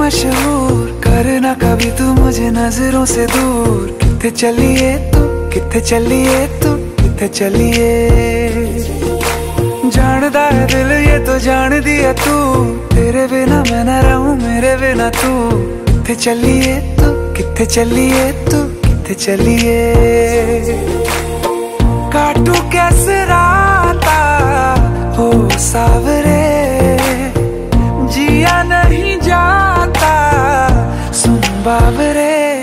मशहूर करना कभी तू मुझे नज़रों से दूर। कितने चलिए तू कितने चलिए तू कितने चलिए? जानदा दिल ये तो जान दिया तू, तेरे बिना मैं न रहूँ, मेरे बिना तू। कितने चलिए तू कितने चलिए तू कितने चलिए? काटू कैसे राता हो सावरे।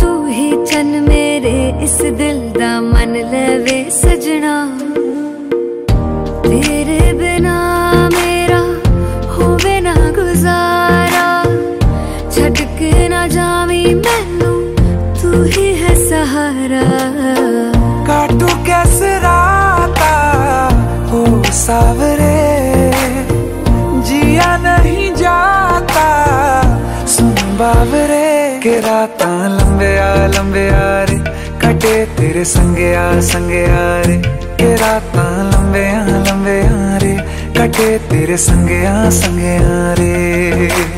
तू ही चन मेरे इस दिल दामा के राता, लंबे आ लंबे आ रे। कटे तेरे संगे आ संगे आ रे। के राता, लंबे आ लंबे आ रे। कटे तेरे संगे आ संगे आ रे।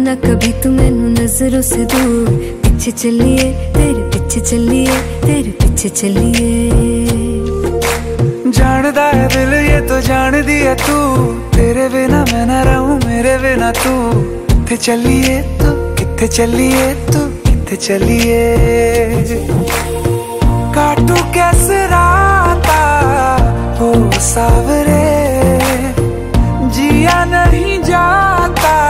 करना कभी तू मैनू नज़रों से दूर। पीछे चलिए, तेरे पीछे चलिए, तेरे पीछे चलिए। जानदा है दिल ये तो जान दिया तू। तेरे बिना मैं न रहूँ, मेरे बिना तू। कितने चलिए तू कितने चलिए तू कितने चलिए। काटू कैसे राता हो सावरे। जिया नहीं जाता।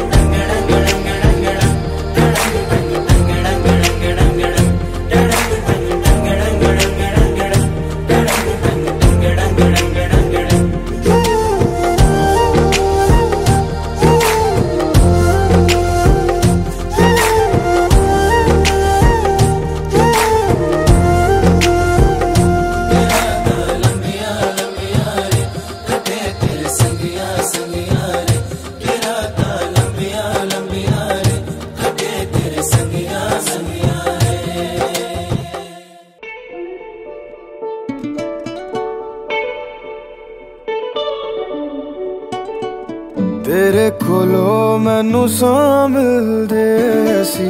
ਕੋਲੋਂ ਮੈਨੂੰ ਮਿਲਦੇ ਸੀ,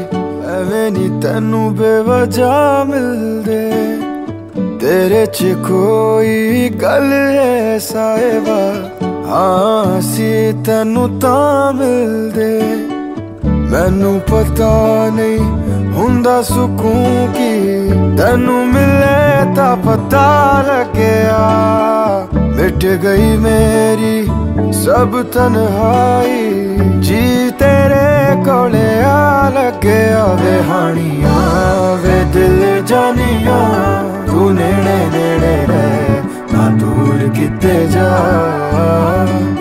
ਐਵੇਂ ਨਹੀਂ ਤੈਨੂੰ ਬੇਵਜ੍ਹਾ ਮਿਲਦੇ। ਤੇਰੇ ਚ ਕੋਈ ਗੱਲ ਹੈ ਸਾਇਬਾ, ਹਾਂ, ਸੀ ਤੈਨੂੰ ਤਾਂ ਮਿਲਦੇ। ਮੈਨੂੰ ਪਤਾ ਨਹੀਂ ਹੁੰਦਾ ਸਕੂਨ ਕੀ, ਤੈਨੂੰ ਮਿਲੇ ਤਾਂ ਪਤਾ ਲੱਗਿਆ। ਮਿਟ ਗਈ ਮੇਰੀ ਸਭ ਤਨਹਾਈ ਜੀ ਤੇਰੇ ਕੋਲੇ ਆ ਲੱਗਿਆ ਵੇ ਹਾਣੀਆਂ ਵੇ ਦਿਲ ਜਾਨੀਆਂ। ਤੂੰ ਨੇੜੇ ਨੇੜੇ ਰਹਿ, ਨਾ ਦੂਰ ਕਿਤੇ ਜਾ।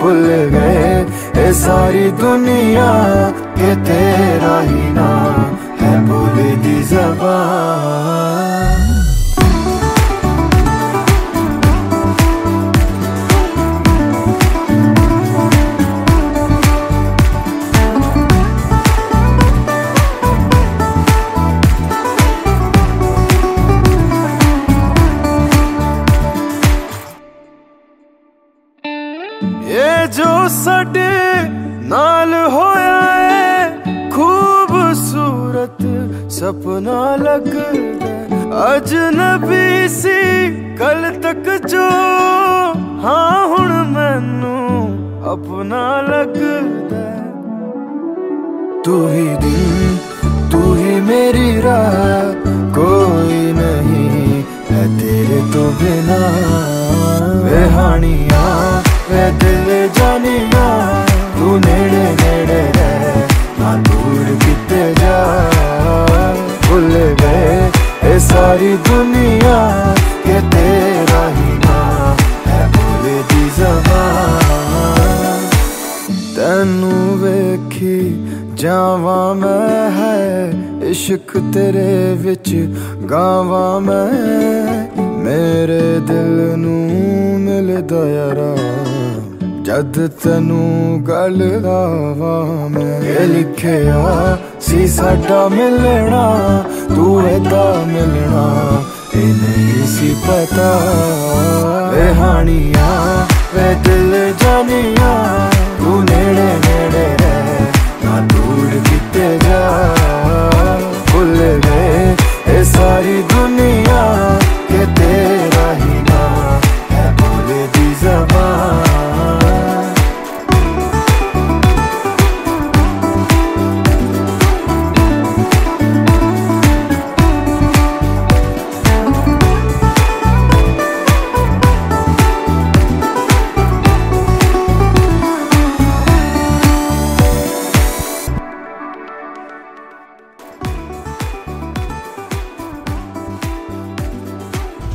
ਭੁੱਲ ਗਏ ਇਹ ਸਾਰੀ ਦੁਨੀਆ ਕਿ ਤੇਰਾ ਹੀ ਨਾਮ ਹੈ ਬੋਲਦੀ ਜ਼ਬਾਨ। ਸੁਪਨਾ ਲੱਗਦਾ ਅਜਨਬੀ ਸੀ ਕੱਲ ਤੱਕ ਜੋ ਹਾਂ ਹੁਣ ਮੈਨੂੰ ਆਪਣਾ ਲੱਗਦਾ तू ही दिन तू ही मेरी राह कोई नहीं है तेरे तो बिना वे हानिया वे दिल जानिया तू नेड़े ਸਾਰੀ ਦੁਨੀਆ ਕਿ ਤੇਰਾ ਹੀ ਨਾਮ ਹੈ ਬੋਲੇ ਦੀ ਜ਼ਬਾਨ। ਤੈਨੂੰ ਵੇਖੀ ਜਾਵਾਂ ਮੈਂ ਹੈ, ਇਸ਼ਕ ਤੇਰੇ ਵਿੱਚ ਗਾਵਾਂ ਮੈਂ। ਮੇਰੇ ਦਿਲ ਨੂੰ ਮਿਲਦਾ ਯਾਰਾ, ਜਦ ਤੈਨੂੰ ਗਲ ਆਵਾਂ ਮੈਂ। ਲਿਖਿਆ ਸੀ ਸਾਡਾ ਮਿਲਣਾ, ਤੂੰ ਇਹਦਾ ਮਿਲਣਾ ਇਹ ਨਹੀਂ ਸੀ ਪਤਾ। ਵੇ ਹਾਣੀਆਂ, ਵੇ ਦਿਲ ਜਾਨੀਆਂ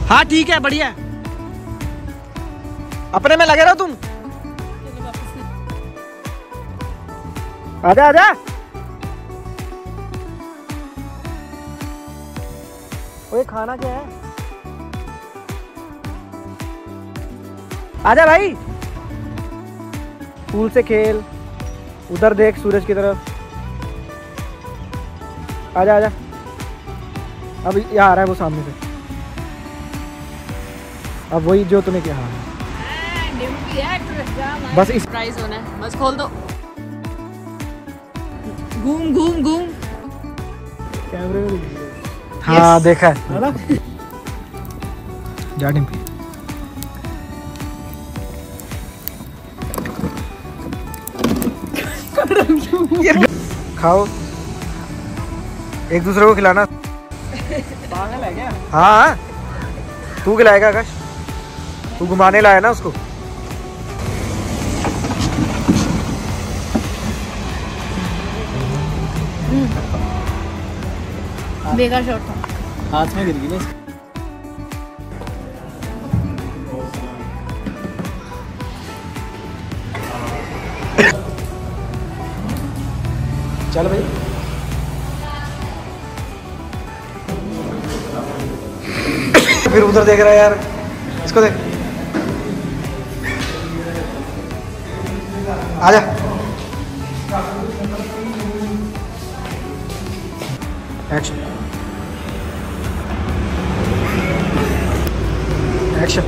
हाँ ठीक है, बढ़िया। अपने में लगे रहो तुम। आजा आजा। ओए, खाना क्या है? आजा भाई। फूल से खेल। उधर देख सूरज की तरफ़। आजा आजा। अब यहाँ आ रहा है वो सामने से। अब वही जो तूने किया हाँ बस इस प्राइस होना है। बस खोल दो। घूम घूम घूम। कैमरे में हाँ देखा है। ना? जा डिम्पी खाओ। एक दूसरे को खिलाना। पागल है क्या? हाँ। तू खिलाएगा आकाश। तू घुमाने लाया ना उसको? बेकार शॉट था। हाथ में गिर गई ना चल भाई। फिर उधर देख रहा है यार। इसको देख। आजा। एक्शन एक्शन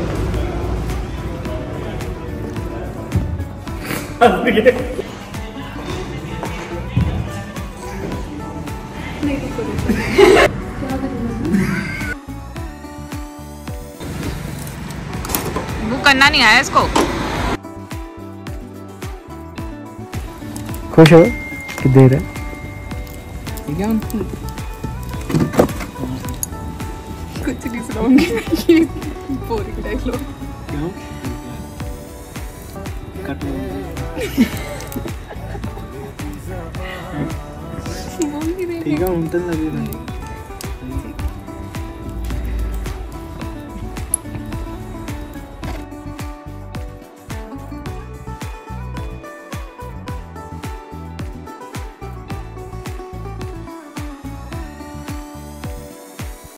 वो करना नहीं आया इसको। खुश हो कि दे रहे कुछ नहीं सुनाऊँगी। ये बोरिंग डायलॉग ठीक है उन तक लगे